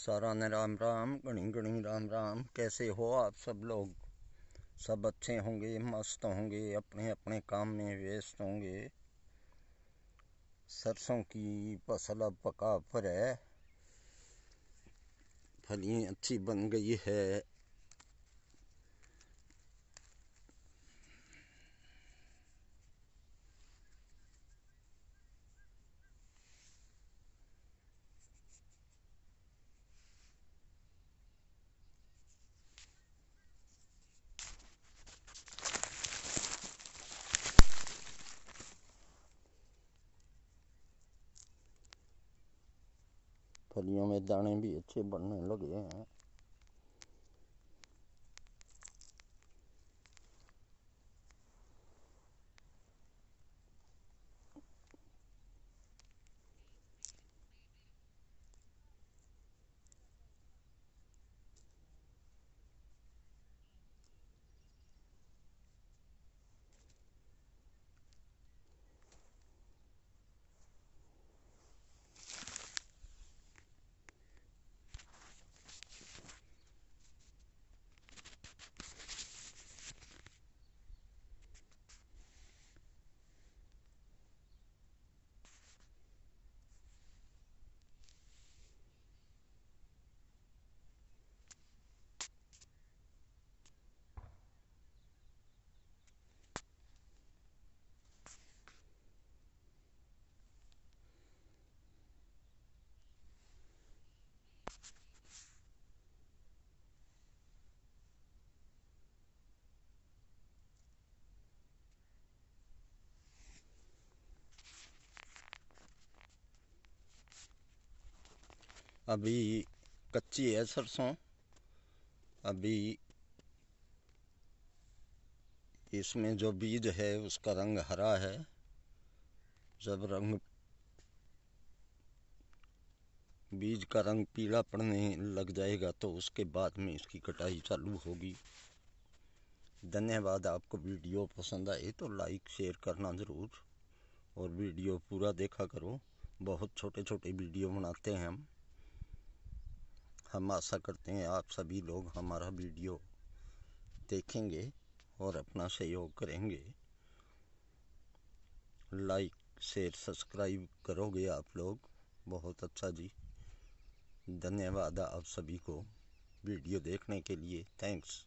सारा ने राम राम गणी गणी राम राम। कैसे हो आप सब लोग? सब अच्छे होंगे, मस्त होंगे, अपने अपने काम में व्यस्त होंगे। सरसों की फ़सल अब पका पर है। फलियाँ अच्छी बन गई है। फलियों में दाने भी अच्छे बनने लगे हैं। अभी कच्ची है सरसों। अभी इसमें जो बीज है, उसका रंग हरा है। जब रंग बीज का रंग पीला पड़ने लग जाएगा तो उसके बाद में इसकी कटाई चालू होगी। धन्यवाद, आपको वीडियो पसंद आए तो लाइक, शेयर करना ज़रूर। और वीडियो पूरा देखा करो। बहुत छोटे छोटे वीडियो बनाते हैं हम। हम आशा करते हैं आप सभी लोग हमारा वीडियो देखेंगे और अपना सहयोग करेंगे। लाइक शेयर सब्सक्राइब करोगे आप लोग। बहुत अच्छा जी। धन्यवाद आप सभी को वीडियो देखने के लिए। थैंक्स